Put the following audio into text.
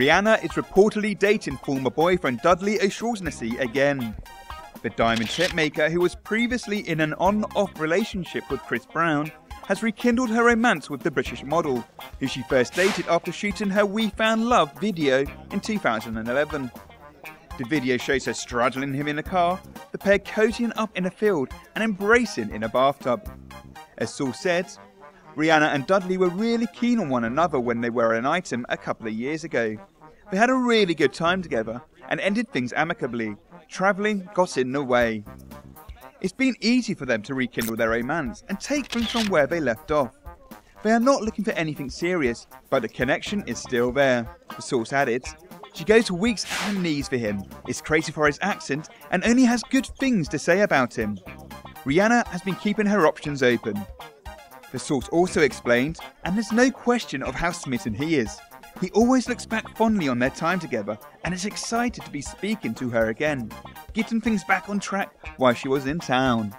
Rihanna is reportedly dating former boyfriend Dudley O'Shaughnessy again. The Diamond hitmaker, who was previously in an on off relationship with Chris Brown, has rekindled her romance with the British model, who she first dated after shooting her We Found Love video in 2011. The video shows her straddling him in a car, the pair coating up in a field and embracing in a bathtub. As source said, Rihanna and Dudley were really keen on one another when they were an item a couple of years ago. They had a really good time together and ended things amicably. Travelling got in the way. It's been easy for them to rekindle their romance and take things from where they left off. They are not looking for anything serious, but the connection is still there, the source added. She goes to weeks on her knees for him, is crazy for his accent, and only has good things to say about him. Rihanna has been keeping her options open. The source also explained, and there's no question of how smitten he is. He always looks back fondly on their time together and is excited to be speaking to her again, getting things back on track while she was in town.